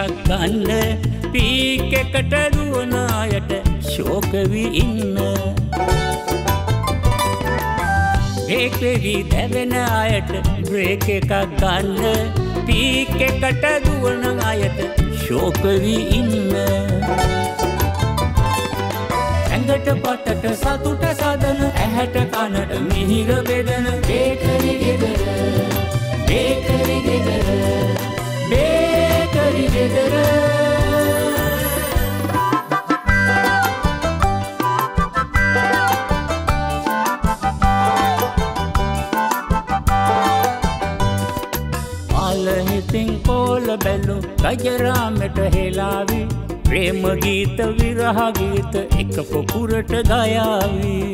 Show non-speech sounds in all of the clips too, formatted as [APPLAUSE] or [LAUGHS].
Break එකක් ගන්න peak එකට දුවන අයට ශෝකවි ඉන්න බේක්වෙවි දැවෙන අයට බ්‍රේක් එකක් ගන්න පීක් එකට දුවන අයට ශෝකවි ඉන්න. ඇඟට පටට සතුට සදන ඇහැට කනට මිහිර බෙදන බේකරි ගෙදර. රජරාමට හෙලාවී ප්‍රේම ගීත විරහගීත එක පොකුරට ගයාවී.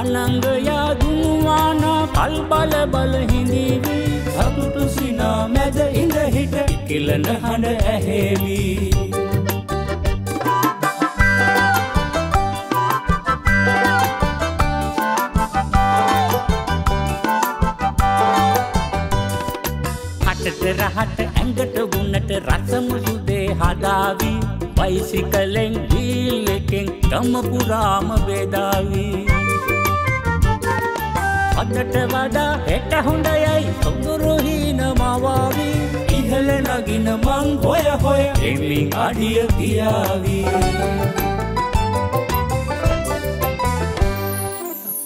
අනංගයා දුවානා කල් බල බල හිඳීවී සතුටු සිනා මැද ඉඳහිට කිලන හඬ ඇහෙවී. හටට රහට ඇඟට ගුණට රසමුසුදේ හදාවී. වයිසිකලෙන් වීල්ලෙකෙන් ගම පුරාම බෙදාවී අදට වඩා හෙට හොඳයයි සොඳුරුහින මවාවී. ඉහල නගින මං හොය හොය එමින් අඩිය තියාවී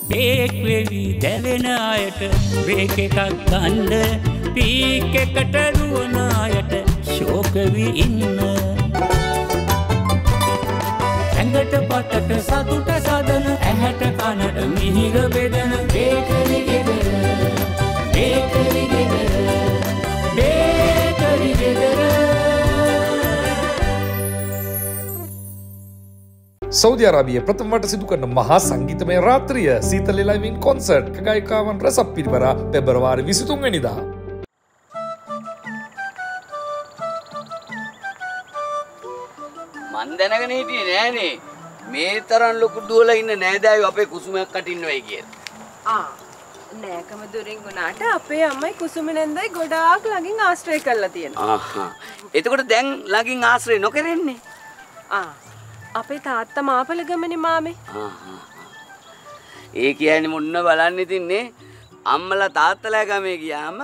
බේක්වෙවි දැවෙන අයට බ්‍රේක් එකක් ගන්න. පීක් එකට දුවන අයට ශෝකවි ඉන්න. ඇඟට පටට සතුට සදන ඇහැට කනට මිහිර බෙදන. බේකරි ගෙදර බේකරි ගෙදර බේකරි ගෙදර. සෞදි අරාබිය ප්‍රථමවට සිදු කරන මහා සංගීතමය රාත්‍රිය සීතල ලයිවින් කොන්සර්ට් ගයිකාවන් රසක් පිරිවර පෙබරවාරි විසිතුන්වැනිදා. දැනගෙන හිටියේ නෑනේ මේ තරම් ලොකු දුවලා ඉන්න නෑදෑයෝ අපේ කුසුමයක් කටින්නවයි කියලා. ආ නෑකම දුරින් වුණාට අපේ අම්මයි කුසුමනෙන්දයි ගොඩාක් ළඟින් ආශ්‍රය කරලා තියෙනවා. ආහා. එතකොට දැන් ළඟින් ආශ්‍රය නොකරන්නේ? ආ අපේ තාත්තා මාපල ගමනේ මාමේ. ආහා. ඒ කියන්නේ මොන්න බලන්න ඉතින්නේ අම්මලා තාත්තලා ගමේ ගියාම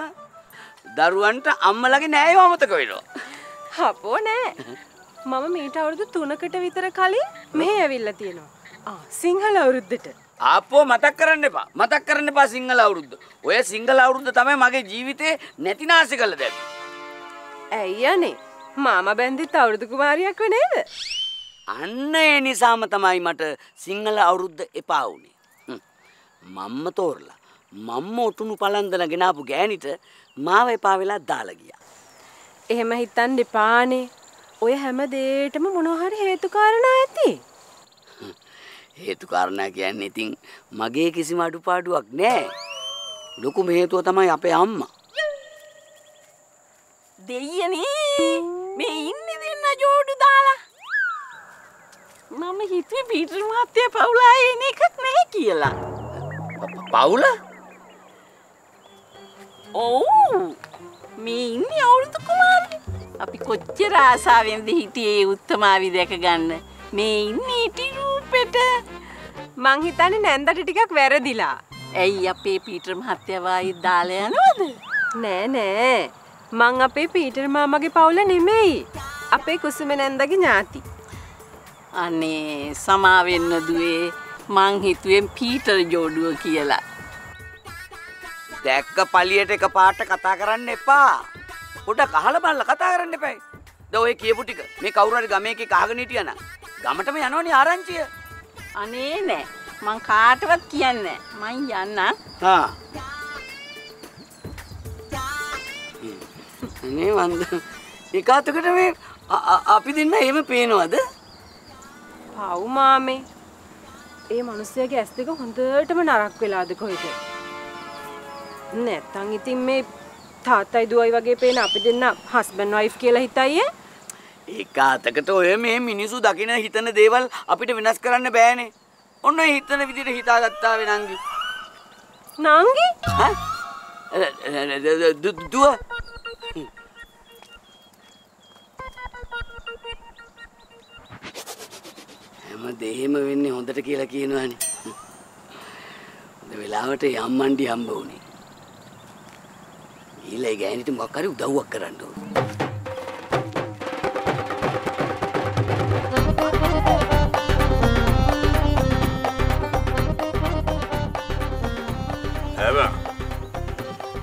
දරුවන්ට අම්මලගේ නෑයව අමතක වෙනවා. අපෝ නෑ. මම මීට අවුරුදු 3කට විතර කලින් මෙහෙ ඇවිල්ලා තියෙනවා. සිංහල අවුරුද්දට. ආපෝ මතක් කරන්න එපා. මතක් කරන්න එපා සිංහල අවුරුද්ද. ඔය සිංහල අවුරුද්ද තමයි මගේ ජීවිතේ නැතිනාසි කළ දැන්. ඇයි අනේ? මාමා බැන්දිත් අවුරුදු කුමාරියක් ව නේද? අන්න ඒ නිසාම තමයි මට සිංහල අවුරුද්ද එපා. හ්ම්. මම්ම තෝරලා මම්ම ඔටුනු පලන්දන ගෙනාපු ගෑනිට මාව එපා වෙලා දාලා ගියා. එහෙම හිතන්න එපානේ. ඔය හැම දෙයකටම මොනවා හරි හේතු කාරණා ඇති. හේතු කාරණා කියන්නේ ඉතින් මගේ කිසිම අඩුපාඩුවක් නෑ. ලොකුම හේතුව තමයි අපේ අම්මා. දෙයියනේ මේ ඉන්නේ දෙන්න ජෝඩු දාලා මම හිතුවේ පීටර් මහත්තයා පවුලා එන එකක් නැහැ කියලා. පවුල? ඔව් මේ ඉන්නේ අවුරුදු කුමාරි. අපි කොච්චර ආසාවෙන්ද හිටියේ උත්තමාවි දැක ගන්න. මේ ඉන්නේ ඉටි රූපෙට. මං හිතන්නේ නැන්දට ටිකක් වැරදිලා. ඇයි අපේ පීටර් මහත්තයා වායි දාලා යනවද? නෑ නෑ. මං අපේ පීටර් මාමගේ පවුල නෙමෙයි. අපේ කුසුම නැන්දගේ ඥාති. අනේ සමාවෙන්න දුවේ මං හිතුවෙන් පීටර් ජෝඩුව කියලා. දැක්ක පලියට එක පාට කතා කරන්න එපා. පොඩ්ඩක් අහලා බලලා කතා කරන්න එපා. ද ඔය කියපු ටික මේ කවුරු හරි ගමේ එකේ කහගෙන හිටියනම් ගමටම යනවනේ ආරංචිය. අනේ නෑ මං කාටවත් කියන්නේ නෑ. මං යන්නම්. හා. නේ වන්ද එකතකට මේ අපි දෙන්න එහෙම පේනවද? පව් මාමේ. ඒ මිනිස්සයාගේ ඇස් දෙක හොඳටම නරක් වෙලාද කොහෙද? නැත්තම් ඉතින් මේ තාත්තයි දුවයි වගේ පේන අපි දෙන්න හස්බන්ඩ් වයිෆ් කියලා හිතයියේ. ඒක අතකට ඔය මේ මිනිසු දකින හිතන දේවල් අපිට වෙනස් කරන්න බෑනේ. ඔන්න හිතන විදිහට හිතාගත්තා වේ නංගි. නංගි? දුව හැම දෙහෙම වෙන්නේ හොඳට කියලා කියනවනේ. හොඳ වෙලාවට යම්මන්ඩි හම්බ වුණේ. ඊළඟ ගෑනිට මොකක් හරි උදව්වක් කරන්න ඕනේ.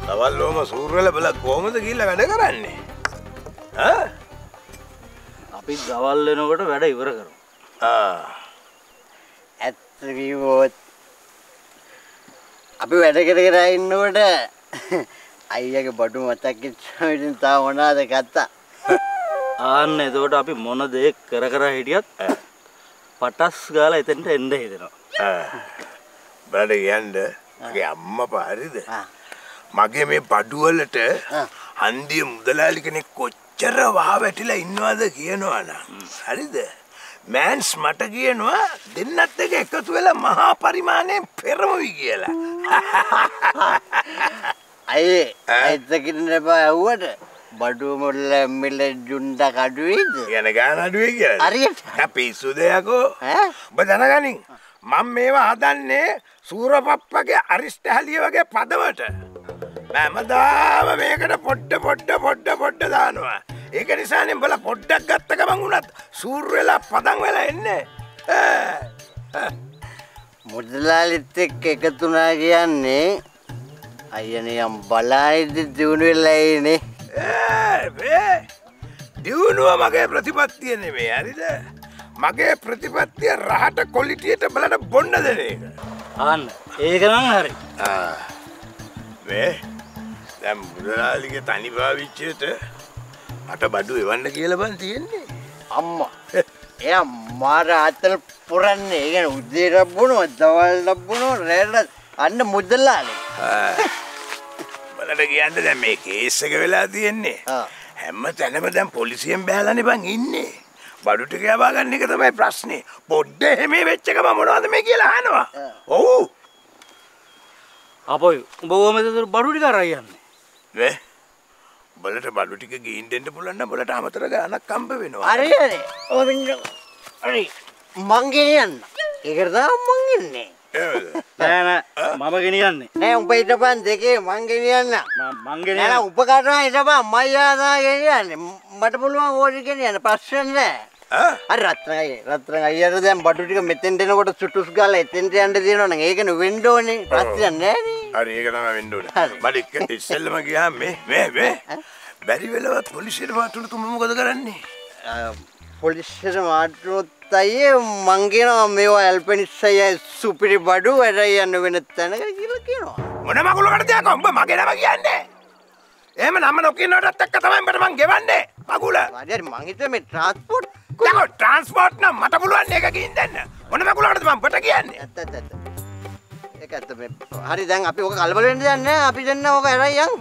තවල්ලෝම සූර්වල බල කෝමද කියල්ල වැඩ කරන්නේ ඈ? අපි ගවල් වෙනකොට වැඩ ඉවර කරමු. ආ, ඇත්තකිවෝත් අපි වැඩ කර කර ඉන්නකොට අයියගේ බඩු මතක්කිච්චමිටින් තා මොනාද ගත්තා ආන්න එතකොට අපි මොන දේ කර කර හිටියත් පටස් ගාලා එතෙන්ට එන්න හිතෙනවා. බඩ යන්ඩ මගේ අම්ම පාරිද. මගේ මේ බඩුවලට ආ. හන්දිය මුදලාලි කෙනෙක් කොච්චර වහ වැටිලා ඉන්නවාද කියනවා නම් හරිද මෑන්ස් මට කියනවා දෙන්නත් එක එකතු වෙලා මහා පරිමාණයෙන් පෙරමුවි කියලා අයේ ඇත්තකින්න එපා ඇව්වට බඩු මුල්ල මිල්ල ජුන්ඩ කඩුවීද? ගැන ගාන අඩුවේ කියලා. හරියට. පිස්සු දෙයකෝ? ඔබ දැනගනින්. මම මේවා හදන්නේ සූරපප්පගේ අරිෂ්ට හැලිය වගේ පදවට. මෑමදාම මේකට පොඩ්ඩ පොඩ්ඩ පොඩ්ඩ පොඩ්ඩ දානවා. ඒක නිසානේ බල පොඩ්ඩක් ගත්ත ගමන් වුණත් සූර් වෙලා පදන් වෙලා එන්නේ. මුදලාලිත් එක්ක එකතුනා කියන්නේ අයනයම් බලායිද දියුණු වෙල්ලයිනේ වේ. දියුණුව මගේ ප්‍රතිපත්තිය නෙමේ හරිද මගේ ප්‍රතිපත්තිය රහට කොලිටියට බලට බොන්න දෙන එක ආන්න ඒක නම් හරි. මේ දැම් බුදලාලිගේ තනි භාවිච්චයට මට බඩු එවන්න කියල බන් තියෙන්නේ අම්මා එය මාර අතල් පුරන්නේ ඒගෙන උදේ රබ්බුණුව දවල් ලබ්බුණු රැට අන්න මුදල්ලාලේ බලට කියන්න දැ මේ කේස්සක වෙලා තියෙන්නේ. ආ. හැම්ම තැනම දැම් පොලිසියෙන් බෑලනි බං ඉන්නේ. බඩුට කෑවාගන්න එක තමයි ප්‍රශ්නේ. පොඩ්ඩ එහෙමේ වෙච්චකම මොනවද මේ කියලා හනවා ඔවු. අපොයි උඹ ඕමෙතර බඩුටි කරයන්නේ. බලට බඩු ටික ගීන්ටෙන්ට පුලන්න බොලට අමතර ගනක් කම්ප වෙනවා. අරනේ ඔරි මංගෙනයන්න ඒකරදා මංගන්නේ මම ගෙනියන්නේ. නෑ උප හිටපන් දෙකේ මංගෙනයන්න මං නැන ගෙනියන්නේ. උපකටවා හිටපා මයියාදා ගෙනයන්න. මට පුළුවන් ඕඩි ගෙනයන්න. ප්‍රශ්න නෑ? අර රත්නයි රත්න අයියට දැන් බඩු ටික මෙතෙන්ට එනකොට සුටුස් ගාලා එතෙන්ට යන්න තියෙනවා නම් ඒකන වෙන්න ඕනේ. ප්‍රශ්නයක් නෑනේ හරි ඒක තමයි වෙන්න ඕනේ. බඩ එක ඉස්සෙල්ලම ගියාම මේ මේ මේ. බැරි වෙලවත් පොලිසියට වාටුන තුම මොකද කරන්නේ? පොලිස්සට මාටුවොත් අයියේ මං කියනවා මේවා ඇල්පනිස්සය සුපිරි බඩු වැඩ යන්න වෙන තැනක කියලා කියනවා මොන මගුලකට දෙයක් උඹ මගේ නම කියන්නේ? එහෙම නම නොකියනටත් එක්ක තමයි උඹට මං ගෙවන්නේ. මගුල. හරි මං හිතුවේ මේ ට්‍රාන්ස්පෝර්ට් දැන් ට්‍රාන්ස්පෝර්ට් නම් මට පුළුවන් ඒක ගින් දෙන්න. මොන මගුලකටද මං උඹට කියන්නේ? ඇත්ත ඇත්ත ඇත්ත ඒක ඇත්ත මේ හරි දැන් අපි ඔක කලබල වෙන්න දෙයක් නෑ අපි දෙන්න ඔක ඇරයි යන්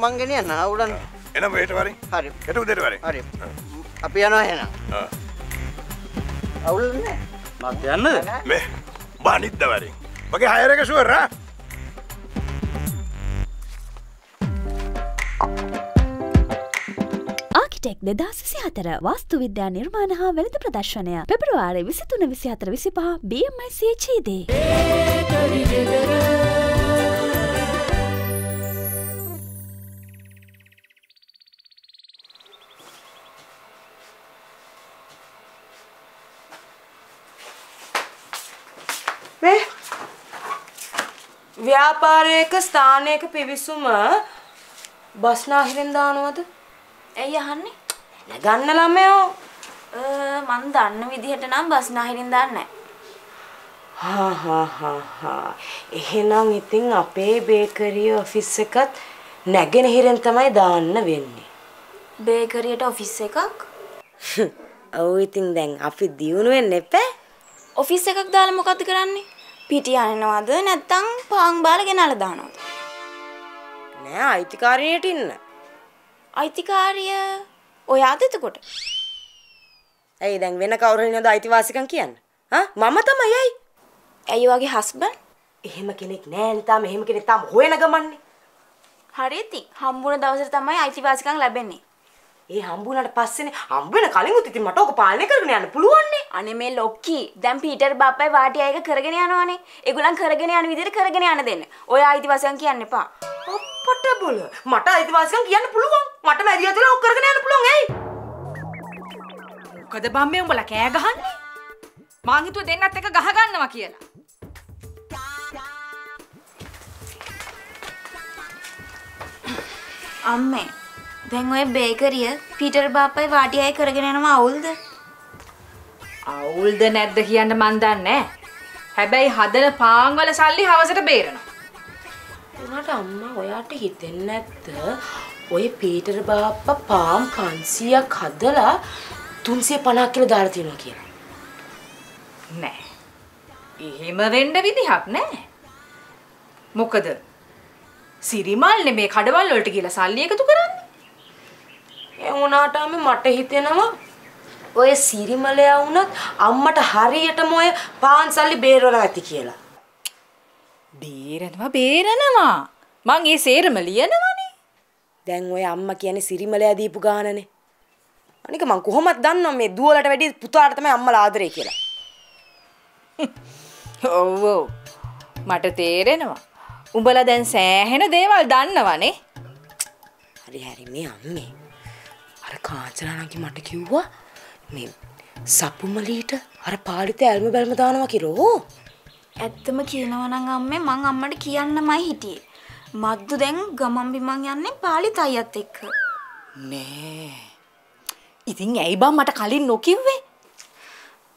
මං ගෙනියන්න අවුලන් එනම හෙට වරින්. හරි හෙට උදේට වරින්. හරි අපි යනවා එහෙනම් ආ. අවුල් නෑ මත් යන්නද? මේ බානිද්ද වරින්. මගේ හයර එක ෂුවර් ආ. ආකිටෙක් දෙදා සිසි හතර වාස්තු විද්‍යා නිර්මාණ හා වෙළඳ ප්‍රදර්ශනය පෙබරවාරය විසිතුන විසි හතර විසිපහ BMICචේදේ. ව්‍යාපාරයක ස්ථානයක පිවිසුම බස්නාහිරෙන් දානවද? ඇයි අහන්නේ? ගන්න ළමයෝ. මන් දන්න විදිහට නම් බස් නාහිරින් දාන්නේ හා හා හා හා. එහෙනම් ඉතින් අපේ බේකරිය ඔෆිස් එකත් නැගෙනහිරෙන් තමයි දාන්න වෙන්නේ. බේකරියට ඔෆිස් එකක් [LAUGHS] ඔව් ඉතින් දැන් අපි දියුණු වෙන්න එපා. ඔෆිස් එකක් දාලා මොකද්ද කරන්නේ? පිටි අනනවද නැත්නම් පාන් බාල ගෙනල්ලා දානවද? නෑ අයිතිකාරියට ඉන්න. අයිතිකාරිය ඔයාද එතකොට? ඇයි දැන් වෙන කවුරු හරි නේද අයිතිවාසිකම් කියන්නේ? හා මම තමයි ඇයි? ඇයි ඔයාගේ හස්බන්ඩ්? එහෙම කෙනෙක් නෑ තාම එහෙම කෙනෙක් තාම හොයන ගමන්නේ. හරි ඉතින් හම්බුන දවසට තමයි අයිතිවාසිකම් ලැබෙන්නේ. ඒ හම්බුනාට පස්සේනේ හම්බ වෙන කලින්ුත් ඉතින් මට ඕක පාලනය කරගෙන යන්න පුළුවන්නේ. අනේ මේ ලොක්කි දැන් පීටර් බාප්පයි වාටිය එක කරගෙන යනවානේ. ඒගොල්ලන් කරගෙන යන විදිහට කරගෙන යන්න දෙන්න. ඔය ආයිතිවාසිකම් කියන්න එපා. අප්පට බොල. මට අයිතිවාසිකම් කියන්න පුළුවන්. මට මැදිහත් වෙලා ඔක් කරගෙන යන්න පුළුවන්. ඇයි? මොකද බම්මේ උඹලා කෑ ගහන්නේ? මාං හිතුව දෙන්නත් එක ගහ ගන්නවා කියලා. අම්මේ දැන් ඔය බේකරිය පීටර් බාප්පයි වාටිය අය කරගෙන යනවා අවුල්ද? අවුල්ද නැද්ද කියන්න මන් දන්නේ හැබැයි හදන පාන් වල සල්ලි හවසට බේරනවා. උනාට අම්මා ඔයාට හිතෙන්නේ නැද්ද ඔය පීටර් බාප්පා පාම් 500ක් හදලා 350 කිලෝ දාලා තියෙනවා කියලා. නෑ. එහෙම වෙන්න විදිහක් නෑ. මොකද සිරිමල්නේ මේ කඩවල් වලට කියලා සල්ලි එකතු කරන්නේ. ඒ වුණාට අම්මේ මට හිතෙනවා ඔය සිරිමලයා වුණත් අම්මට හරියටම ඔය පාන් සල්ලි බේරවලා ඇති කියලා. බේරනවා බේරනවා. මං ඒ සේරම ලියනවනේ. දැන් ඔය අම්මා කියන්නේ සිරිමලයා දීපු ගානනේ. අනික මං කොහොමද දන්නව මේ දුවලට වැඩි පුතාට තමයි අම්මලා ආදරේ කියලා. [LAUGHS] ඔව් ඔව්. මට තේරෙනවා. උඹලා දැන් සෑහෙන දේවල් දන්නවනේ. හරි හරි මේ අම්මේ. අර කාංචනානන්ගේ මට කිව්වා මේ සපුමලීට අර පාලිත ඇල්ම බැල්ම දානවා කිරෝ. ඇත්තම කියනවා නම් අම්මේ මං අම්මට කියන්නමයි හිටියේ. මද්දු දැන් ගමන් බිමන් යන්නේ පාලි තයියත් එක්ක. නෑ. ඉතින් ඇයි බං මට කලින් නොකිව්වේ?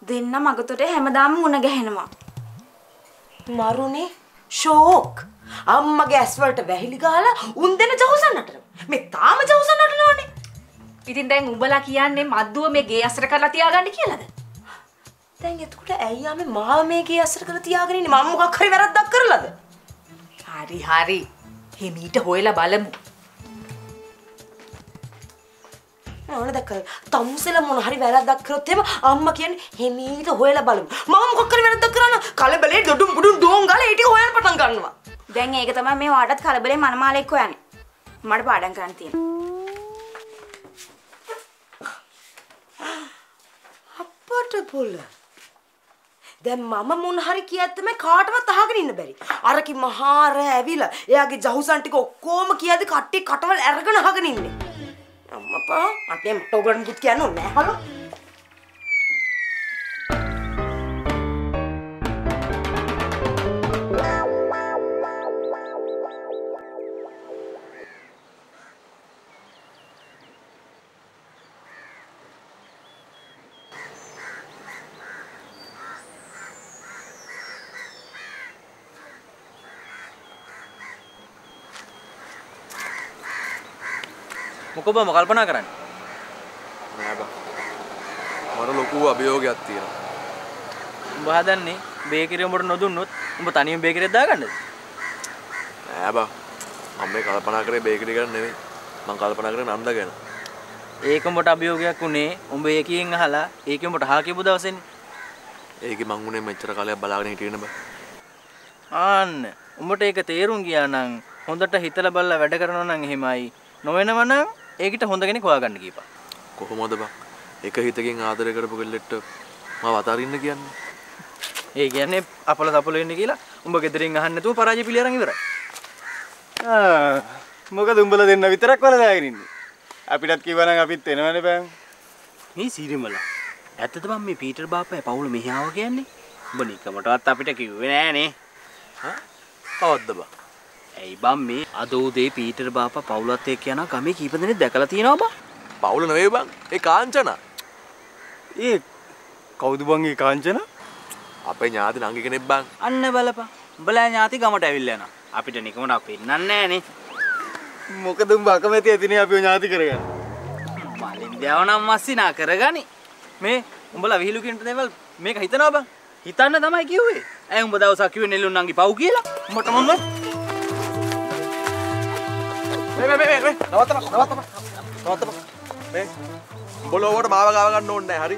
දෙන්න මගතොට හැමදාම මුණ ගැහෙනවා. මරුනේ ෂෝක්. අම්මගේ ඇස් වලට වැහිලි ගහලා උන් දෙන ජවුසන් නටනවා. මේ තාම ජවුසන් නටනවනේ. ඉතින් දැන් උඹලා කියන්නේ මද්දුව මේ ගේ අසර කරලා තියාගන්න කියලාද? දැන් එතකොට ඇයි ආමේ මාව මේකේ අසර කරලා තියාගෙන ඉන්නේ මම මොකක් හරි වැරද්දක් කරලාද? හරි හරි. හිමීට හොයලා බලමු. ඕන දැක්ක තමුසෙල මොන හරි වැරද්දක් කරොත් එහෙම අම්මා කියන්නේ හෙමීට හොයලා බලමු. මම මොකක් හරි වැරද්දක් කරා නම් කලබලේ ඩොඩුම් බුඩුම් ඩෝන් ගාලා ඒ ටික හොයන්න පටන් ගන්නවා. දැන් ඒක තමයි මේ වාටත් කලබලේ මනමාලෙක් හොයන්නේ. මට පාඩම් කරන්න තියෙනවා. අපට පොල. දැන් මම මොන හරි කියත් තමයි කාටවත් අහගෙන ඉන්න බැරි. අරකි මහාර ඇවිලා එයාගේ ජහුසන් ටික ඔක්කොම කියද්දි කට්ටිය කටවල් අරගෙන අහගෙන ඉන්නේ. අම්මපා අතේ මට ඔයගොල්ලන් කිත් කියන්න ඕනේ නෑ හලෝ. මොකෝ බම කල්පනා කරන්නේ? මට ලොකු අභියෝගයක් තියෙනවා. උඹ හදන්නේ බේකරිය උඹට නොදුන්නොත් උඹ තනියම බේකරියක් දාගන්නද? නෑ බා. මම මේ කල්පනා කරේ බේකරි ගැන නෙවෙයි. මම කල්පනා කරේ නන්ද ගැන. ඒක උඹට අභියෝගයක් උනේ උඹ ඒකෙන් අහලා ඒකෙන් උඹට හා කියපු දවසේනේ. ඒකේ මං උනේ මෙච්චර කාලයක් බලාගෙන හිටියේ බා. ආන්න උඹට ඒක තේරුම් ගියා නම් හොඳට හිතලා බලලා වැඩ කරනවා නම් එහෙමයි. නොවෙනව නම් ඒකිට හොඳ කෙනෙක් හොයාගන්න කීපා. කොහොමද බා? එක හිතකින් ආදරය කරපු කෙල්ලෙක්ට මාව අතාරින්න කියන්නේ? ඒ කියන්නේ අපල තපල වෙන්න කියලා උඹ ගෙදරින් අහන්න නැතුව පරාජය පිළියරන් ඉවරයි. මොකද උඹලා දෙන්න විතරක් වල දාගෙන ඉන්නේ. අපිටත් කිව්වනම් අපිත් එනවනේ බං. මේ සීරිමල. ඇත්තද බං මේ පීටර් බාප්පා පවුල මෙහි ආව කියන්නේ? උඹ නිකමටවත් අපිට කිව්වේ නෑනේ. හා? කවද්ද බා? ඇයි බං මේ අද උදේ පීටර් බාප්පා පවුලත් එක්ක යනවා ගමේ කීප දෙනෙක් දැකලා තියෙනවා බං. පවුල නෙවෙයි බං. ඒ කාංචන. ඒ කවුද බං ඒ කාංචන? අපේ ඥාති නංගි කෙනෙක් බං. අන්න බලපන්. උඹලා ඥාති ගමට ඇවිල්ලා යනවා. අපිට නිකමට පෙන්නන්නේ නෑනේ. මොකද උඹ අකමැති ඇතිනේ අපිව ඥාති කරගන්න. මලින්දයව නම් මස්සිනා කරගනි. මේ උඹලා විහිළුකින්ට දේවල් මේක හිතනවා බං. හිතන්න තමයි කිව්වේ. ඇයි උඹ දවසක් කිව්වේ නෙළුන් නංගි පව් කියලා? උඹට මොනවද? මේ මේ මේ මේ නවත්තපන් නවත්තපන් නවත්තපන් මේ උඹලා ඕකට මාව ගාව ගන්න ඕනේ නැහැ හරි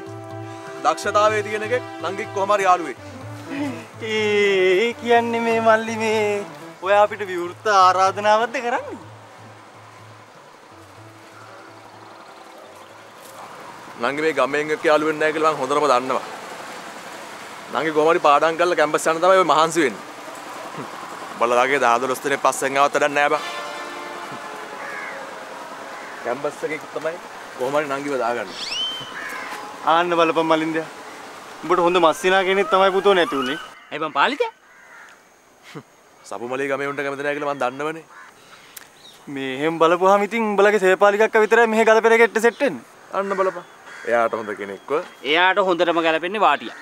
දක්ෂතාවයේ තියෙන එකෙක් නංගික් කොහම හරි යාළුවෙක් ඒ කියන්නේ මේ මල්ලි මේ ඔයා අපිට විවෘත ආරාධනාවක්ද කරන්නේ? නංගි මේ ගමෙන් එක්ක යාළු වෙන්නේ නැහැ කියලා මම හොඳටම දන්නවා. නංගි කොහොම හරි පාඩම් කරලා කැම්පස් යන තමයි ඔය මහන්සි වෙන්නේ. බලලාගේ 10 12 දිනේ පස්සෙන් ආවත් වැඩක් නැහැ බං. කැම්පස් එකේ තමයි කොහොම හරි නංගිව දාගන්නේ. ආන්න බලපන් මලින්දයා. උඹට හොඳ මස්සිනා කෙනෙක් තමයි පුතෝ නැති උනේ. ඇයි බං පාලිත? සපුමලේ ගමේ උන්ට කැමති නැහැ කියලා මම දන්නවනේ. මේ එහෙම බලපුවාම ඉතින් උඹලගේ සේපාලිකක්ක විතරයි මෙහෙ ගලපෙර ගෙට්ට සෙට් වෙන්නේ. අන්න බලපන්. එයාට හොඳ කෙනෙක්ව. එයාට හොඳටම ගැලපෙන්නේ වාටිය.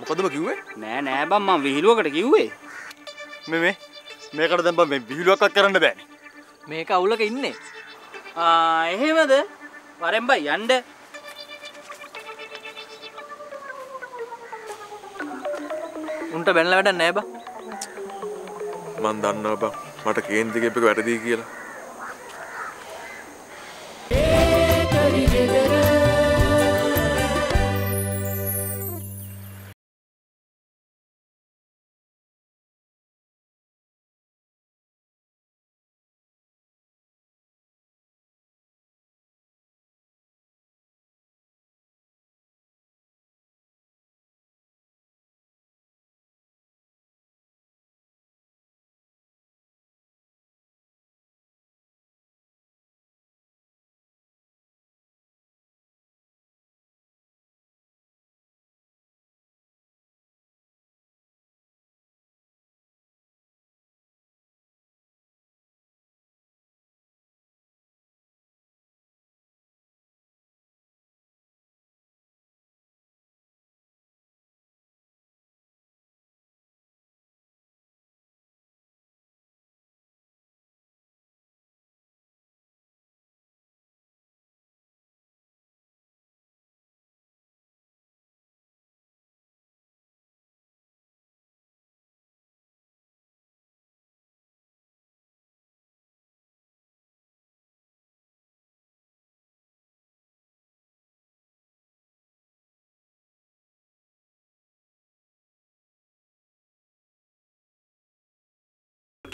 මොකදම කිව්වේ? නෑ නෑ බං මං විහිළුවකට කිව්වේ. මේ මේ මේකට දැන් බං මේ විහිළුවක්වත් කරන්න බෑනේ. මේක අවුලක ඉන්නේ. ආ එහෙමද? වරෙන් බයි යන්න. උන්ට බැනලා වැඩක් නෑ බං. මම දන්නවා බං. මට කේන්ති ගෙප් එක වැරදි කියලා.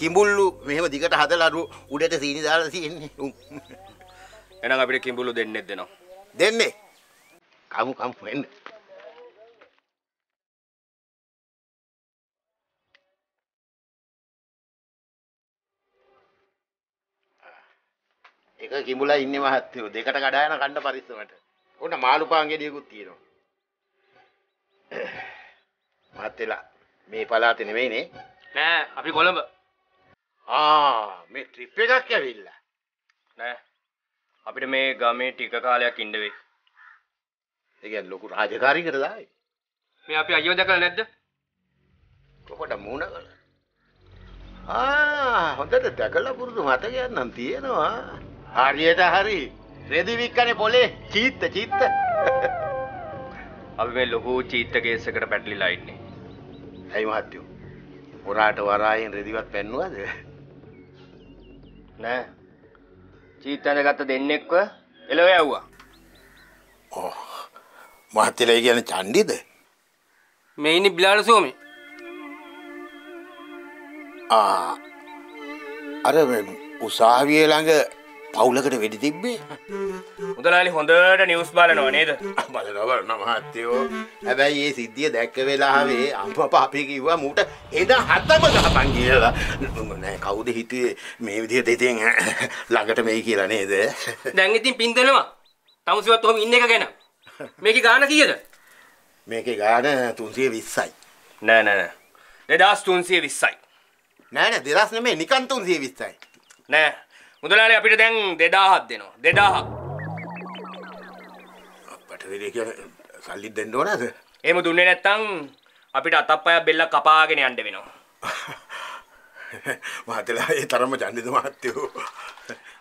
කිඹුල්ලු මෙහෙම දිගට හදලා උඩට සීනි දාලා තියෙන්නේ. උන්. එහෙනම් අපිට කිඹුලු දෙන්නෙක් දෙනවා. දෙන්නේ. කමු කමු එන්න. එක කිඹුලා ඉන්නේ මහත්තයෝ දෙකට කඩායන කණ්ඩ පරිස්සමට. උන්න මාළු පාන් ගෙඩියකුත් තියෙනවා. මහත්තයලා මේ පළාතේ නෙවෙයිනේ. නෑ අපි කොළඹ. ආ මේ ට්‍රිප් එකක් ඇවිල්ලා. නෑ. අපිට මේ ගමේ ටික කාලයක් ඉන්න වෙයි. ඒ කියන්නේ ලොකු රාජකාරියකට දායි. මේ අපි අයියෝ දැකලා නැද්ද? කොහොමද මූණ කළ? ආ හොඳට දැකලා පුරුදු මතකයක් නම් තියෙනවා. හරියට හරි. රෙදි වික්කනේ පොලේ චීත්ත චීත්ත. අපි මේ ලොකු චීත්ත කේස් එකට පැටලිලා ඉන්නේ. ඇයි මහත්තයෝ? හොරාට වරායෙන් රෙදිවත් පැන්නුවද? නෑ. චීත්තන ගත්ත දෙන්නෙක්ව එළව යවුවා. මහත්තයලා කියන්නේ චණ්ඩිද? මේ ඉන්නේ බිලාල සෝමේ. ආ අර උසාවිය ළඟ පවුලකට වෙඩි තිබ්බේ මුදලාලි හොඳට නිවුස් බලනවා නේද? බලනවා බලනවා මහත්තයෝ. හැබැයි මේ සිද්ධිය දැක්ක වෙලාවේ අම්මා පාපේ කිව්වා මූට එද හතම ගහපන් කියලා. නෑ කවුද හිතුවේ මේ විදිහට ඉතින් ළඟට මෙයි කියලා නේද? දැන් ඉතින් පින් දෙනවා. තමුසිවත් ඔහොම ඉන්න එක ගැන. මේකේ ගාන කීයද? මේකේ ගාන 320යි. නෑ නෑ නෑ. 2320යි. නෑ නෑ 2000 නෙමෙයි නිකන් 320යි. නෑ. මුදලාලි අපිට දැන් 2000ක් දෙනවා. 2000ක්. අපට වෙලේ කියලා සල්ලි දෙන්න ඕනද? එහෙම දුන්නේ නැත්තම් අපිට අතප්පය බෙල්ල කපාගෙන යන්න වෙනවා. [LAUGHS] මහත්තයලා ඒ තරම චණ්ඩිද මහත්තයෝ.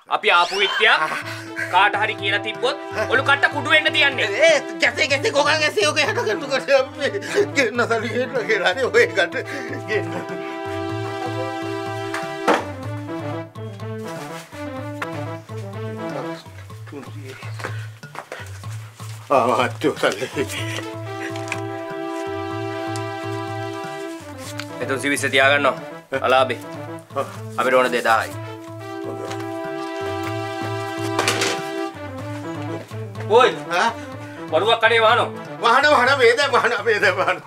අපි ආපු විත්‍යා කාට හරි කියලා තිබ්බොත් ඔලු කට්ට කුඩු වෙන්න තියන්නේ. ඒ ගැසේ ගැසේ කොකල් ගැසේ ඔක යට කරතු කොට ගෙන්න සල්ලි ගෙන්න කියලානේ ඔය කට ගෙන්න. ආ මහත්තයෝ සල්ලි. එතුන් සිවිස්ස තියාගන්නවා. අලාබේ. අපිට ඕන 2000යි. පොයි වරුවක් කඩේ වහනෝ වහන වහන වේද වහන වේද වහන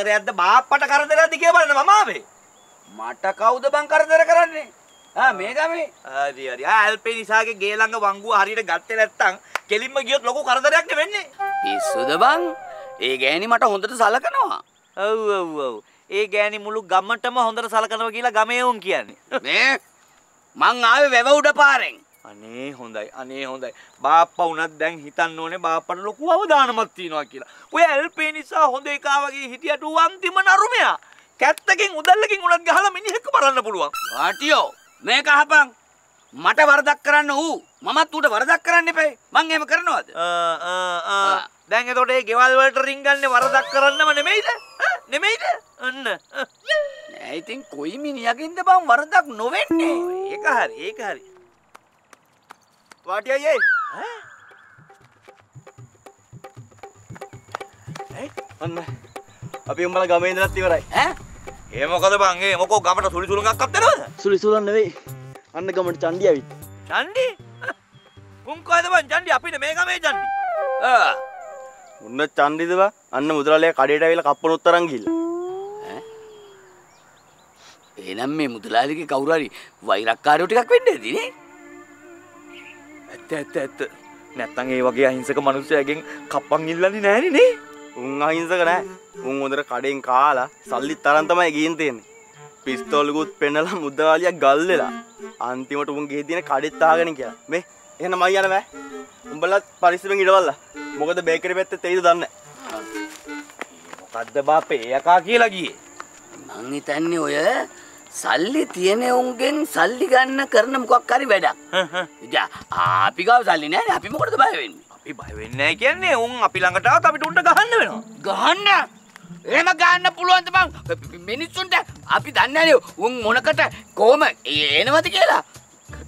කරදරයක්ද බාප්පට කරදරයක්ද කියලා බලන්න මම ආවේ. මට කවුද බං කරදර කරන්නේ? ආ මේ ගමේ. හරි හරි. ආ ඇල්පේ නිසාගේ ගේ ළඟ වංගුව හරියට ගත්තේ නැත්තම් කෙලින්ම ගියොත් ලොකු කරදරයක් නේ වෙන්නේ පිස්සුද බං? ඒ ගෑණි මට හොඳට සලකනවා. ඔව් ඔව් ඔව්. ඒ ගෑණි මුළු ගමටම හොඳට සලකනවා කියලා ගමේ උන් කියන්නේ. මේ මං ආවේ වැව උඩ පාරෙන් අනේ හොඳයි අනේ හොඳයි බාප්පා උනත් දැන් හිතන්න ඕනේ බාප්පට ලොකු අවදානමක් තියෙනවා කියලා. ඔය ඇල්පේ නිසා හොඳ එකා වගේ හිටියට ඌ අන්තිම නරුමයා. කැත්තකින් උදල්ලකින් උනත් ගහලා මිනිහෙක්ව බලන්න පුළුවන්. වාටියෝ මේක අහපන් මට වරදක් කරන්න ඌ මමත් ඌට වරදක් කරන්න එපේ මං එහෙම කරනවද දැන් එතකොට ඒ ගෙවල් වලට රින් ගන්න වරදක් කරන්නම නෙමෙයිද? නෙමෙයිද? අන්න. නෑ ඉතින් කොයි මිනිහකින්ද බං වරදක් නොවෙන්නේ ඒක හරි ඒක හරි. වාටි අයියේ. අන්න අපි උඹලා ගමේ ඉඳලත් ඉවරයි ඈ ඒ මොකද බං ඒ මොකෝ ගමට සුළි සුළුඟක් අත්දෙනවද? සුලි සුලන් නෙවෙයි අන්න ගමට චණ්ඩි ඇවිත් චන්ඩි? උන් කොහෙද බං චන්ඩි අපිට මේ ගමේ චන්ඩි. ආ උන්න චණ්ඩිද බා අන්න මුදලාලයා කඩේට ඇවිල්ලා කප්පන උත්තරන් ගිහිල්ලා එහෙනම් මේ මුදලාලිගේ කවුරු හරි වෛරක්කාරයෝ ටිකක් වෙන්න ඇතිනේ ඇත්ත ඇත්ත ඇත්ත. නැත්තම් ඒ වගේ අහිංසක මිනිස්සයාගෙන් කප්පන් ඉල්ලන්නේ නෑනේ නේ. උන් අහිංසක නෑ. උන් හොඳට කඩෙන් කාලා සල්ලිත් තරන් තමයි ගිහින් තියෙන්නේ. පිස්තෝලකුත් පෙන්නලා මුදලාලියක් ගල් වෙලා. අන්තිමට උන් ගිහින් තියෙන කඩෙත් ආගෙන කියලා මේ එහෙනම් මයි යන බෑ. උඹලත් පරිස්සමෙන් ඉඩවල්ලා. මොකද බේකරි පැත්තේ තෙයිද දන්නේ මොකද්ද බාපේ? යකා කියලා ගියේ. මං හිතන්නේ ඔය සල්ලි තියෙන උන්ගෙන් සල්ලි ගන්න කරන මොකක් හරි වැඩක්. ඉතින් අපි ගාව සල්ලි නෑනේ අපි මොකටද බය වෙන්නේ? අපි බය වෙන්නේ නැහැ කියන්නේ උන් අපි ළඟට ආවත් අපිට උන්ට ගහන්න වෙනවා. ගහන්න? එහෙම ගන්න පුළුවන්ද බං මිනිස්සුන්ට අපි දන්නේ නෑනේ උන් මොනකට කොහම එනවද කියලා.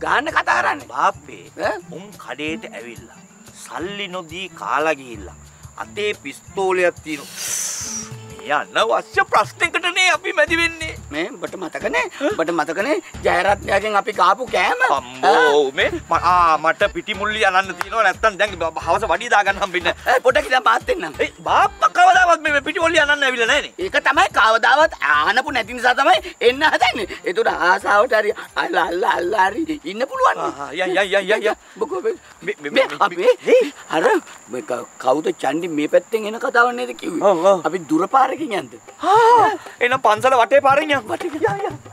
ගහන්න කතා කරන්නේ. බාපේ උන් කඩේට ඇවිල්ලා සල්ලි නොදී කාලා ගිහිල්ලා අතේ පිස්තෝලයක් තියෙනවා. මේ යන්න අවශ්‍ය ප්‍රශ්නයකටනේ අපි මැදි වෙන්නේ. මේ ඔබට මතකනේ ඔබට මතකනේ ජයරත්නයාගෙන් අපි කාපු කෑම අම්මෝ මේ ම- ආ මට පිටි මුල්ලි අනන්න තියෙනවා නැත්තම් දැන් හවස වඩි දා ගන්න හම්බෙන්නේ. පොඩක් ඉඳන් පාත් දෙන්නම්. ඒ බාප්පා කවදාවත් මේ මේ පිටි මුල්ලි අනන්න ඇවිල්ලා නැහනේ. ඒක තමයි කවදාවත් ආනපු නැති නිසා තමයි එන්න හදන්නේ. ඒතකොට ආසාවට හරි අල්ලා අල්ලා අල්ලා හරි ඉන්න පුළුවන්. ය ය ය ය ය මොකෝ මේ අපේ අර මේ කවුද චන්ඩි මේ පැත්තෙන් එන කතාවක් නේද කිව්වේ? අපි දුර පාරකින් යන්ද? එහෙනම් පන්සල වටේ පාරෙන් යන්න. වටේ යා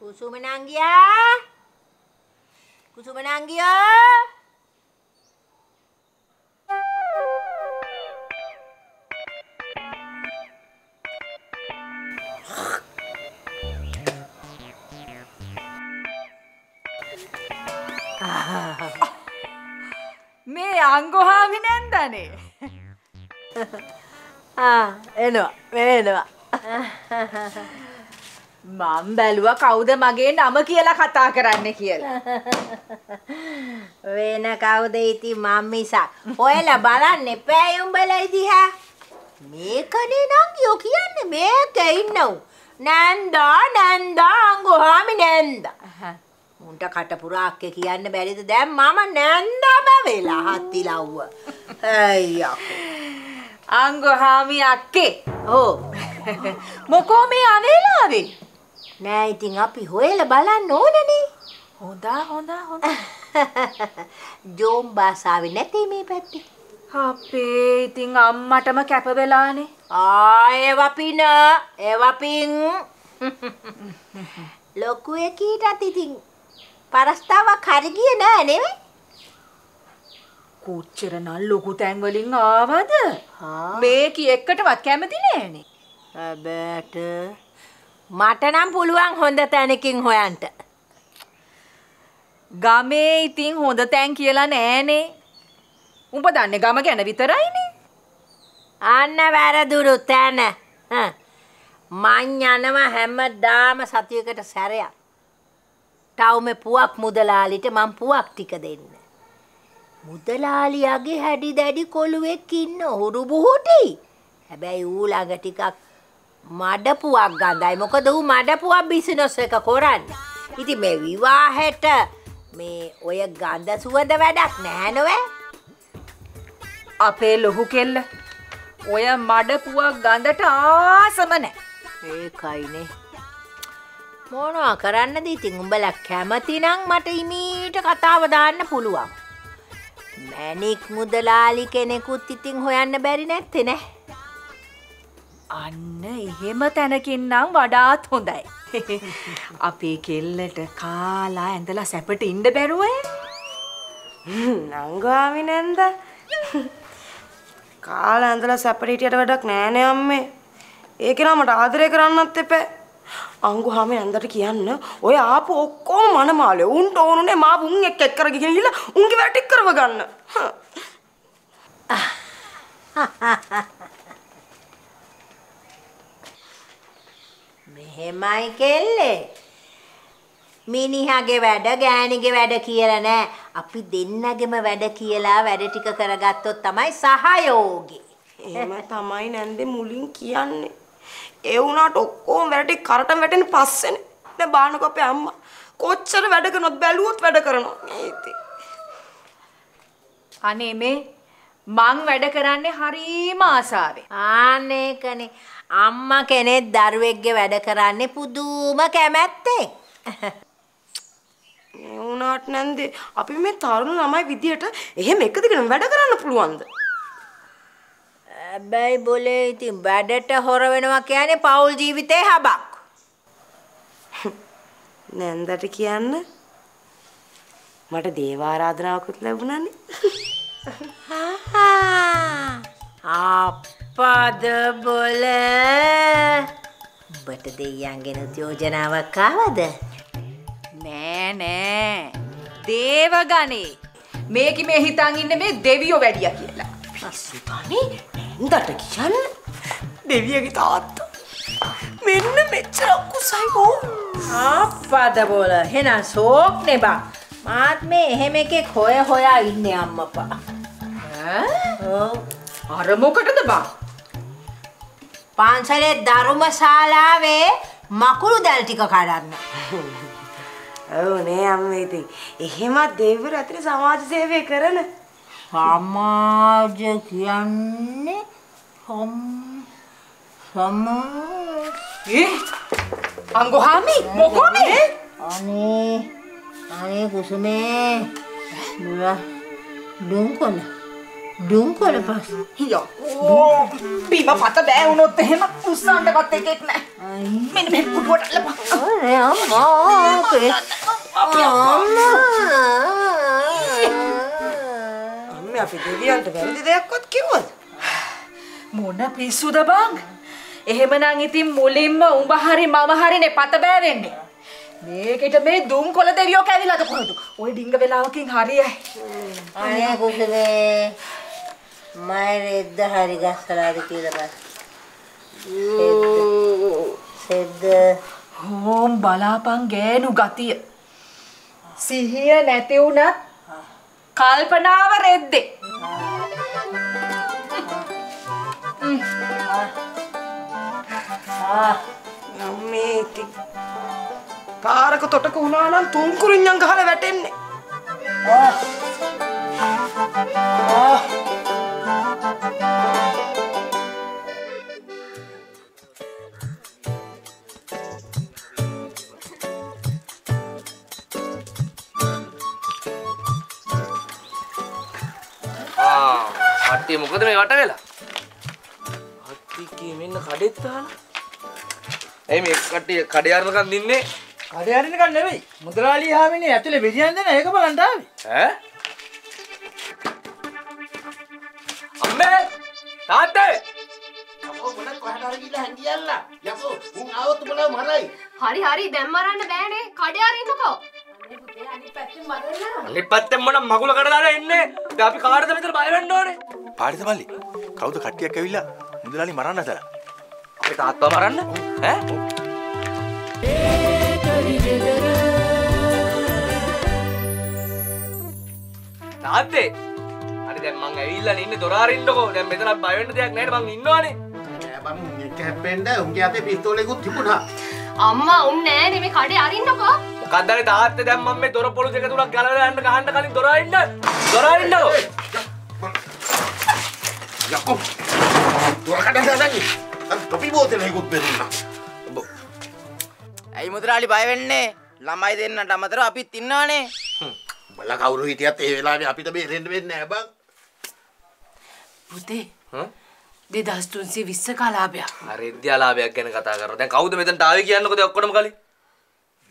කුසුමනංගියා කුසුමනංගියා [LAUGHS] මේ අංගොහාමි නැන්දනේ. [LAUGHS] එනවා එනවා. [LAUGHS] මම් බැලුව කවුද මගේ නම කියලා කතා කරන්න කියලා. [LAUGHS] වෙන කවුද ඉතින් මම මිසක්. ඔයලා බලන්න එපා උඹලා ඉදිහා. මේකනේ නංගියෝ කියන්නේ මේකේ ඉන්නව. නැන්දා නැන්දා අංගොහාමි නැන්දා. මුන්ට කටපුරාක්කේ කියන්න බැරිද දැන් මම නැන්දාම වෙලා හත්ති ලව්ව. අයියෝ. අංගොහාමි අක්කේ. ඕ. මොකෝ මේ අනේලාවේ? නෑ ඉතින් අපි හොයලා බලන්න ඕනනේ. හොඳා හොඳා හොඳා. [LAUGHS] ජෝම් භාෂාවේ නැති මේ පැත්තේ. අපේ ඉතින් අම්මටම කැප වෙලානේ. ආ ඒවා පින ඒවා පින්. [LAUGHS] ලොකු එකීටත් ඉතින් පරස්තාවක් හරි ගියේ නෑ නෙවෙයි. කොච්චර නම් ලොකු තැන් වලින් ආවද? මේකි එක්කටවත් කැමති නෑනේ. හැබැට මට නම් පුළුවන් හොඳ තැනකින් හොයන්ට. ගමේ ඉතින් හොඳ තැන් කියලා නෑනේ. උඹ දන්නේ ගම ගැන විතරයිනේ. අන්න වැරදුරු තැන. මං යනවා හැමදාම සතියකට සැරයක්. ටවුමේ පුවක් මුදලාලිට මං පුවක් ටික දෙන්න. මුදලාලියගේ හැඩි දැඩි කොළුවෙක් ඉන්න හුරු බුහුටි. හැබැයි ඌ ළඟ ටිකක් මඩපුවක් ගඳයි. මොකද ඌ මඩපුවක් බිසිනස් එක කරන්නේ. ඉතින් මේ විවාහෙට මේ ඔය ගඳ සුවඳ වැඩක් නැහැ නොවේ? අපේ ලොහු කෙල්ල ඔය මඩපුවක් ගඳට ආසම නෑ. ඒකයිනේ. මොනවා කරන්නද ඉතින් උඹලා කැමති නම් මට ඉමීට කතාව දාන්න පුළුවන්. මැනික් මුදලාලි කෙනෙකුත් ඉතින් හොයන්න බැරි නැත්තේ නෑ. අන්න එහෙම තැනකින් නම් වඩාත් හොඳයි. [LAUGHS] අපේ කෙල්ලට කාලා ඇඳලා සැපට ඉන්න බැරුව නංගාමි නැන්ද කාලා ඇඳලා සැපට හිටියට වැඩක් නෑනේ අම්මේ. ඒක නම් මට ආදරය කරන්නත් එපා. අංගු හැම ඇඳට කියන්න ඔය ආපු ඔක්කොම මනමාලේ උන්ට ඕනුනේ මාව උන් එක්ක එක් කරගෙන ගිහිල්ලා උන්ගේ වැඩ ටික කරව ගන්න. [LAUGHS] මෙහෙමයි කෙල්ලේ. මිනිහගේ වැඩ ගෑණිගේ වැඩ කියලා නෑ. අපි දෙන්නගෙම වැඩ කියලා වැඩ ටික කරගත්තොත් තමයි සහයෝගී. එහෙම තමයි නැන්දේ මුලින් කියන්නේ. ඒ වුණාට ඔක්කොම වැඩ ටික කරට වැටෙන පස්සේනේ. දැන් බානකො අපේ අම්මා කොච්චර වැඩ කරනවද බැලුවොත් වැඩ කරනවා. ඉතින් අනේ මේ මං වැඩ කරන්නේ හරීම ආසාවෙන්. ආන්නේකනේ අම්මා කෙනෙක් දරුවෙක්ගේ වැඩ කරන්නේ පුදුම කැමැත්තෙන්. ඒ වුණාට නැන්දේ අපි මේ තරුණ ළමයි විදියට එහෙම එක දිගටම වැඩ කරන්න පුළුවන්ද? හැබැයි බොලේ ඉතින් වැඩට හොර වෙනවා කියන්නේ පෞල් ජීවිතේ හබක්. නැන්දට කියන්න මට දේව ආරාධනාවකුත් ලැබුණානේ. අප්පද බොල ඔබට දෙයියන්ගෙන යෝජනාවක් ආවද? නෑ නෑ. දේවගනේ. මේකි මේ හිතන් ඉන්නේ මේ දෙවියෝ වැඩියා කියලා. අනේ නැන්දට කියන්න දෙවියගේ තාත්තා මෙන්න මෙච්චර කුසයි ඕ. අප්පද බොල එහෙනම් ෂෝක් නේ බං. මාත් මේ එහෙම එකෙක් හොය හොයා ඉන්නේ අම්මපා. අර මොකටද බං? පන්සලේ ධර්ම ශාලාවේ මකුළු දැල් ටික කඩන්න. ඔව් නේ අම්මේ ඉතින් එහෙමත් දෙවිවරු අතර සමාජ සේවය කරන සමාජ කියන්නේ සම් සමාජ ඒ අංගොහාමි මොකෝ මේ? අනේ අනේ කුසුමේ මුලා දුම්කොල දුම්කොල පස් යෝ බීම පත බෑ වුණොත් එහෙම උස්සන්නවත් එකෙක් නෑ. මෙන්න මේ කුඩුවට ලපා. අනේ අම්මා කේ අම්මා අම්මේ අපි දෙවියන්ට වැරදි දෙයක්වත් කිව්වද? මොන පිස්සුද බං? එහෙමනම් ඉතින් මුලින්ම උඹ හරි මම හරිනේ පත බෑ වෙන්නේ. මේකට මේ දුම් කොළ දෙවියෝ කැවිලාද කොහොමද? ওই ඩිංග වෙලාවකින් හරියයි. අනේ කුසලේ මම රෙද්ද හරි ගස්සලාද කියලා බස්. සෙද්ද හෝම් බලාපන් ගෑනු ගතිය. සිහිය නැති වුණත් කල්පනාව රෙද්දේ. අම්මේ ඉතින් පාරක තොටක වුණා නම් තුන්කුරින්යන් ගහලා වැටෙන්නේ. අට්ටිය මොකද මේ වට වෙලා? අට්ටිකේ මෙන්න කඩෙත් දාලා. එයි මේ කට්ටිය කඩේ අරනකන් දින්නේ කඩේ අරිනකන් නෙවෙයි. මුදලාලි ආමිනේ ඇතුලේ බෙරියන් දෙන ඒක බලන්න ආවේ. ඈ? අම්මේ! තාත්තේ! හරි හරි දැන් මරන්න බෑනේ කඩේ අරින්නකෝ අනිත් පැත්තෙන් මොන මගුල කඩ දාලා එන්නේ? දැන් අපි කාටද මෙතන බය වෙන්න ඕනේ? පාරිත මල්ලි කවුද කට්ටියක් ඇවිල්ලා මුදලාලි මරන්න හදලා. අපි තාත්තා මරන්න? ඈ? තාත්තේ! හරි දැන් මං ඇවිල්ලා ඉන්නේ දොර අරින්නකෝ. දැන් මෙතන බය වෙන්න දෙයක් නැහැ මං ඉන්නවනේ. කැප්පෙන්ඩ උන්ගේ අතේ පිස්තෝලෙකුත් තිබුණා. අම්මා උන් නෑනේ මේ කඩේ අරින්නකෝ මොකක්ද අනේ තාත්තේ දැන් මම මේ දොර පොළු දෙක තුනක් ගලවලා යන්න ගහන්න කලින් දොර අරින්න. දොර අරින්නකෝ. යකෝ. දුරකට දාගන්න. අර තොපි බෝතලෙකුත් බෙදුණා. ඇයි මුදලාලි බය වෙන්නේ? ළමයි දෙන්නට අමතරව අපිත් ඉන්නවනේ. බල කවුරු හිටියත් ඒ වෙලාවේ අපිට බේරෙන්න වෙන්නේ නැහැ බං. පුතේ දෙදස් තුන්සේ විස්ස කලාපයක්. හරි විද්‍යාලාභයක් ගැන කතා කරනවා. දැන් කවුද මෙතනට ආවේ කියන්නකෝ දැන් ඔක්කොටම කලින්?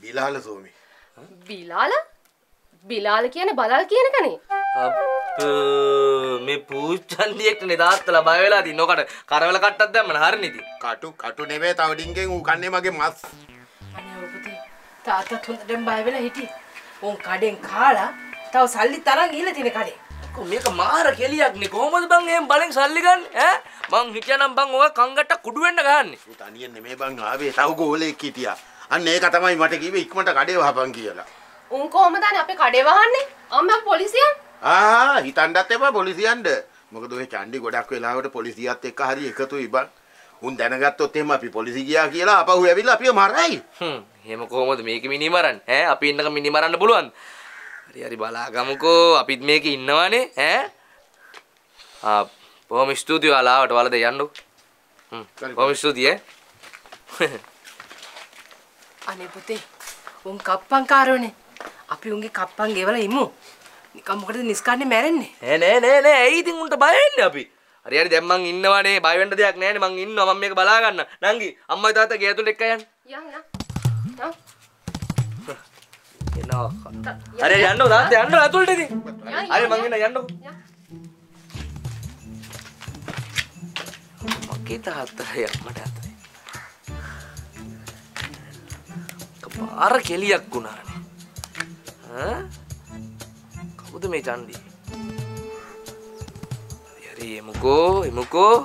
බිලාල සෝමි. බිලාල බිලාල කියන්නේ බලාල් කියන කනේ මේ පූච්චන්දියෙක්ට නෙදාත්තලා බය වෙලා තින්න ඔකට කරවල කට්ටක් දැම්මන හරිනේ ඉතින්. කටු කටු නෙවෙයි තව ඩිංගෙන් ඌ කන්නේ මගේ මස්. තාත්තත් හොඳටම බය වෙලා හිටියේ. උන් කඩෙන් කාලා තව සල්ලි තරම් ගිහලා තියෙන කඩේ. මේක මාර කෙලියක් නේ. කොහොමද බං එහෙම බලෙන් සල්ලි ගන්න? ඈ? මං හිටියනම් බං ඔය කංගට කුඩු වෙන්න ගහන්නේ. තනියෙන් නෙමෙයි බං ආවේ. තව ගෝලෙක් හිටියා. අන්න ඒක තමයි මට කිව්වේ. ඉක්මනට කඩේ වහපන් කියලා. උන් කොහමද අපේ කඩේ වහන්නේ? අම්මා පොලිසියන්? ආ හිතන්නත් එපා පොලිසියන්ට. මොකද ඔය චණ්ඩි ගොඩක් වෙලාවට පොලිසියත් එක්ක හරි එකතුයි බං. උන් දැනගත්තොත් එහෙම අපි පොලිසි ගියා කියලා අපහු ඇවිල්ලා අපිව මරයි. හ්ම්. එහෙම කොහොමද මේක මිනි මරන්න ඈ? අපි ඉන්නක මිනි මරන්න පුළුවන් හරි හරි බලාගමුකෝ. අපිත් මේක ඉන්නවනේ ඈ? ආ බොහොම ස්තුතියි ඔයාලාවට. වලද යන්නු හ්ම් බොහොම ස්තුතියි ඈ. අනේ පුතේ උන් කප්පන් කාරෝනේ. අපි උන්ගේ කප්පන් ගෙවලා ඉමු. නිකන් මොකටද නිස්කන්නේ මැරෙන්නේ? නෑ නෑ නෑ නෑ. ඇයි ඉතින් උන්ට බය වෙන්නේ අපි? හරි හරි. දැන් මං ඉන්නවනේ. බය වෙන්න දෙයක් නෑනේ. මං ඉන්නවා. මම මේක බලා ගන්න නංගි අම්මයි තාත්තා ගේ ඇතුළට එක්ක යන්න. යන් යන් එනවා. හරි යන්නෝ තාත්තා යන්න ඇතුළට ඉතින් හරි මං එන්න යන්නකෝ මගේ තාත්තා යම්මට අතරේ පාර කෙලියක් වුණානේ. ඈ? කවුද මේ චන්ඩි හරි එමුකෝ එමුකෝ.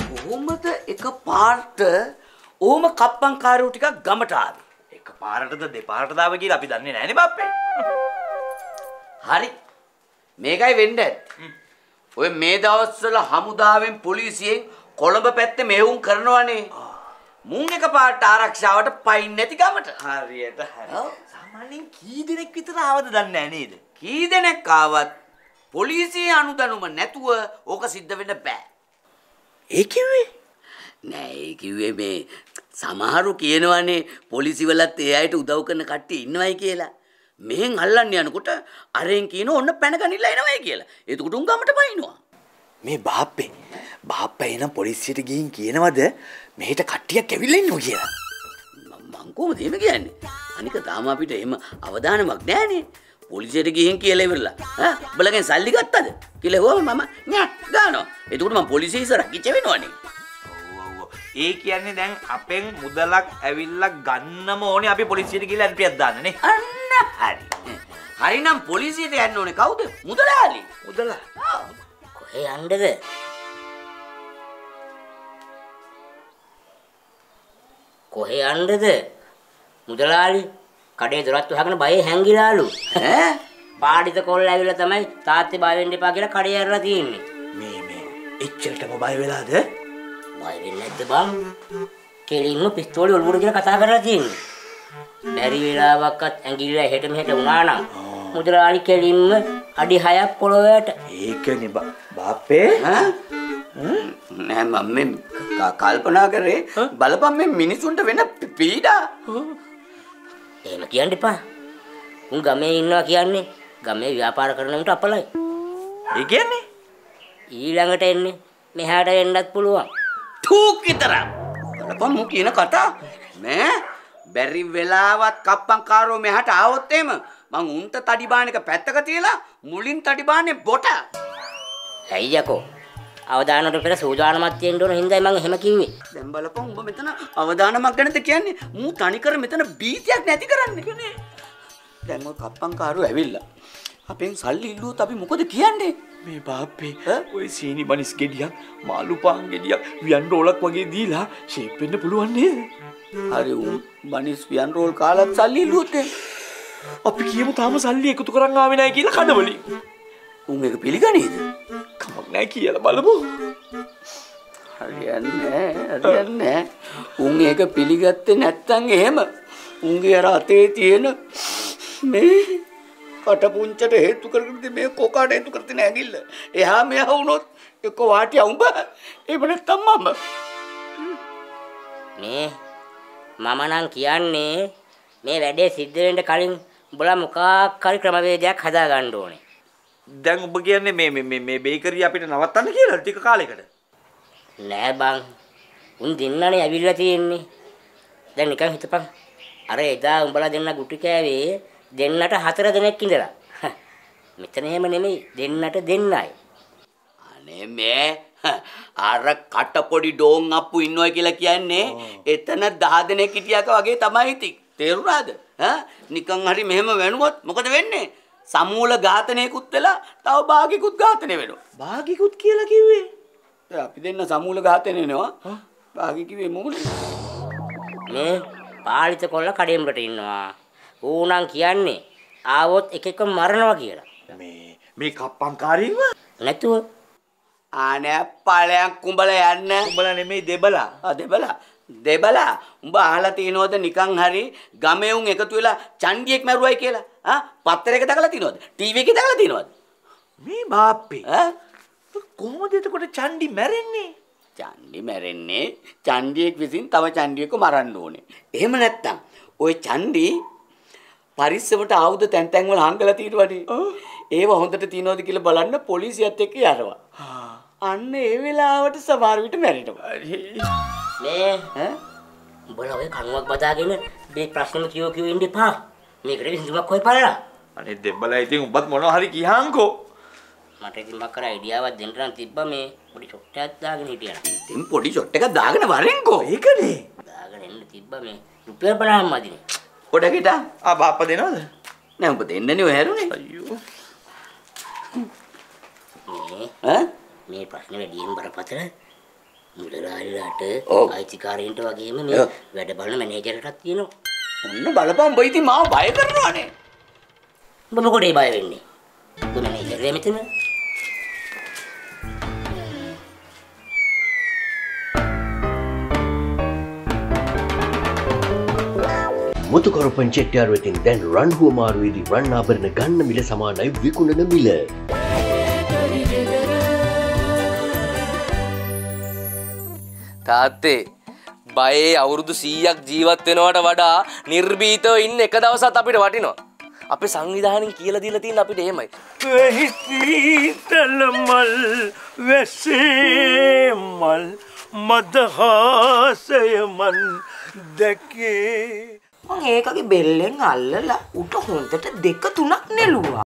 කොහොමද එක පාර්ට ඕම කප්පංකාරයෝ ටිකක් ගමට ආවේ පාරටද දෙපාරට දාව කියලා අපි දන්නේ නැහැනේ බප්පේ. හරි මේකයි වෙන්න ඇත්තේ. ඔය මේ දවස්වල හමුදාවෙන් පොලිසියෙන් කොළඹ පැත්තේ මෙහෙයුම් කරනවනේ. මුන් එක පාට ආරක්ෂාවට පයින් නැති ගමට. හරියට හරි. සාමාන්‍යයෙන් කී දෙනෙක් විතර ආවද දන්නේ නැහැ නේද? කී දෙනෙක් ආවත් පොලිසියේ අනුදැනුම නැතුව ඕක සිද්ධ වෙන්න බෑ. ඒ කිව්වේ? නෑ කිව්වේ මේ සමහරු කියනවනේ පොලිසිවලත් ඒ අයට උදව් කරන කට්ටිය ඉන්නවයි කියලා. මෙහෙන් අල්ලන්න යනකොට අරෙන් කියන ඔන්න පැනගනිලා එනවයි කියලා. එතකොට උන් ගමට පයින්නවා. මේ බාප්පේ බාප්පා එනම් පොලිසියට ගිහින් කියනවද මෙහෙට කට්ටියක් ඇවිල්ලා ඉන්නවා කියලා. මං කොහොමද එහෙම කියන්නේ? අනික තාම අපිට එහෙම අවධානමක් නැහනේ. පොලිසියට ගිහින් කියලා ඉවරලා. ඈ උඹලගෙන් සල්ලි ගත්තද? කියලා හොම මම නෑ ගන්නවා. එතකොට මම පොලිසිය ඉස්සරහ කිච වෙනවනේ. ඒ කියන්නේ දැන් අපෙන් මුදලක් ඇවිල්ලා ගන්නම ඕනේ අපි පොලිසියට ගිහලා ඇන්ට්‍රියක් දාන්න නේ. අන්න හරි. හරිනම් පොලිසියට යන්න ඕනේ කවුද? මුදලාලි. මුදලා. කොහේ යන්නද? කොහේ යන්නද? මුදලාලි කඩේ දොරත් වහගෙන බයේ හැංගිලාලු. ඈ පාඩිත කොල්ල ඇවිල්ලා තමයි තාත්තේ බය වෙන්න එපා කියලා කඩේ ඇරලා තියෙන්නේ. මේ මේ එච්චරටම බය වෙලාද? බය වෙන්නේ නැද්ද බං? කෙලින්ම පිස්තෝලේ ඔලුවට කියලා කතා කරලා තියෙන්නේ. බැරි වෙලාවක්වත් ඇඟිල්ල එහෙට මෙහෙට වුණා නම් මුදලාලි කෙලින්ම අඩි 6ක් පොළොවට. ඒකනේ බාප්පේ නෑ මම මේ කල්පනා කරේ බලපන් මේ මිනිසුන්ට වෙන පීඩා. එහෙම කියන්න එපා. උන් ගමේ ඉන්නවා කියන්නේ ගමේ ව්‍යාපාර කරන උන්ට අපලයි. ඒ කියන්නේ ඊළඟට එන්නේ මෙහාට එන්නත් පුළුවන්. ටූක් විතරක්. බලපන් මු කියන කතා. නෑ බැරි වෙලාවත් කප්පංකාරෝ මෙහාට ආවොත් එහෙම මං උන්ට තඩි බාන එක පැත්තක තියලා මුලින් තඩි බාන්නේ බොට. ඇයි යකෝ? අවදානකට පෙර සූදානමත් තියෙන්න ඕන හින්දායි මම එහෙම කිව්වේ. දැන් බලපන් උඹ මෙතන අවදානමක් ගැනද කියන්නේ මූ තනිකර මෙතන බීතියක් නැති කරන්නේ නේ. දැන් ඔය කප්පංකාරෝ ඇවිල්ලා අපෙන් සල්ලි ඉල්ලුවොත් අපි මොකද කියන්නේ? මේ බාප්පේ ඔය සීනි බනිස් ගෙඩියක් මාළු පාන් ගෙඩියක් වියන් රෝලක් වගේ දීලා ෂේප් වෙන්න පුළුවන් නේද? හරි උන් බනිස් වියන් රෝල් කාලත් සල්ලි ඉල්ලුවොත් අපි කියමු තාම සල්ලි එකතු කරන් ආවේ නැහැ කියලා කඩවලින්. උන් ඒක පිළිගනීද? කමක් නැහැ කියලා බලමු. හරියන්නේ හරියන්නේ උන් ඒක පිළිගත්තේ නැත්තම් එහෙම උන්ගේ අර අතේ තියෙන මේ කටපුංචට හේතු කරගෙන මේ කොකාට හේතු කරගෙන ඇඟිල්ල එහා මෙහා වුණොත් එක්ක වාටිය උඹ එහෙම නැත්තම් මම මේ මම නම් කියන්නේ මේ වැඩේ සිද්ධ වෙන්න කලින් උඹලා මොකක් හරි ක්‍රමවේදයක් හදා ගන්න ඕනේ. දැන් ඔබ කියන්නේ මේ මේ මේ බේකරිය අපිට නවත්තන්න කියලා ටික කාලයකට. නෑ බං. උන් දෙන්නනේ ඇවිල්ලා තියෙන්නේ. දැන් නිකන් හිතපන්. අර එදා උඹලා දෙන්න ගුටි කෑවේ දෙන්නට හතර දෙනෙක් ඉඳලා. මෙතන එහෙම නෙමෙයි දෙන්නට දෙන්නයි. අනේ මේ අර කටපොඩි ඩෝන් අප්පු ඉන්නවා කියලා කියන්නේ එතන 10 දෙනෙක් හිටියක වගේ තමයි ඉතින්. තේරුණාද? නිකන් හරි මෙහෙම වෙනුවොත් මොකද වෙන්නේ? සමූල ඝාතනයකුත් වෙලා තව භාගිකුත් ඝාතනය වෙනවා. භාගිකුත් කියලා කිව්වේ? අපි දෙන්න සමූල ඝාතනය වෙනවා. භාගි කිව්වේ මොකද මේ පාලිත කොල්ල කඩේමකට ඉන්නවා. ඌනම් කියන්නේ ආවොත් එක එක මරනවා කියලා. මේ මේ කප්පංකාරීව නැතුව. ආනෑ පලයක් කුඹල යන්න. උඹල නෙමෙයි දෙබලා. ආ දෙබලා. දෙබලා. උඹ අහලා තියනවද නිකන් හරි ගමේ උන් එකතු වෙලා චණ්ඩියෙක් මැරුවයි කියලා? ආ පත්තරයක දැකලා තියනවද? ටීවී එකේ දැකලා තියනවද? මේ බාප්පේ. ඈ කොහොමද එතකොට චණ්ඩි මැරෙන්නේ? චණ්ඩි මැරෙන්නේ චණ්ඩියෙක් විසින් තව චණ්ඩියෙක්ව මරන්න ඕනේ. එහෙම නැත්තම් ওই චණ්ඩි පරිස්සමට ආයුධ තැන් තැන් වල හංගලා තියෙනවනේ. ඒව හොඳට තියනවද කියලා බලන්න පොලිසියත් එක්ක යනවා. අන්න ඒ වෙලාවට සමහර විට මැරෙනවා. මේ ඈ? උඹලා ඔය කණුවක් බදාගෙන මේ ප්‍රශ්නෙම කියෝ කියෝ ඉන්න එපා. මේකට විසඳුමක් හොයපළා. අනේ දෙබලා ඉතින් උඹත් මොනවා හරි කියහන්කෝ මට ඉතින් මක්කර අයිඩියාවක් දෙන්න නම් තිබ්බා මේ පොඩි ෂොට් එකක් දාගෙන හිටියා. ඉතින් පොඩි ෂොට් එකක් දාගෙන වරෙන්කෝ. ඒකනේ. දාගෙන එන්න තිබ්බා මේ රුපියල් 50ක් මදිනේ. පොඩකට ආ බාප්පා දෙනවද නෑ උඹ දෙන්නනේ ඔය හැරුනේ අයියෝ මේ ඈ මේ ප්‍රශ්නේ වැඩියෙන් බරපතල මුදලාලිලාට. අයිතිකාරයින්ට වගේම මේ. වැඩ බලන මැනේජර්ටත් තියෙනවා. ඔන්න බලපන් ඉතින් මාව බය කරනවානේ උඹ මොකටද බය වෙන්නේ? උඹ මැනේජර්යා මෙතන. මුතුකොරපන් චෙට්ටියාර වෙතින් දැන් රන් හුවමාරුවේදී රන් ආභරණ ගන්න මිල සමානයි විකුණන මිල. තාත්තේ බයේ අවුරුදු 100ක් ජීවත් වෙනවට වඩා නිර්භීතව ඉන්න එක දවසක් අපිට වටිනවා. අපේ සංවිධානයෙන් කියලා දීලා තියෙන අපිට එහෙමයි. සීතල මල් වැසේ මල් මදහාසය මන් දැකේ මං ඒකගේ බෙල්ලෙන් අල්ලලා උට හොඳට දෙක තුනක් නෙළුවා.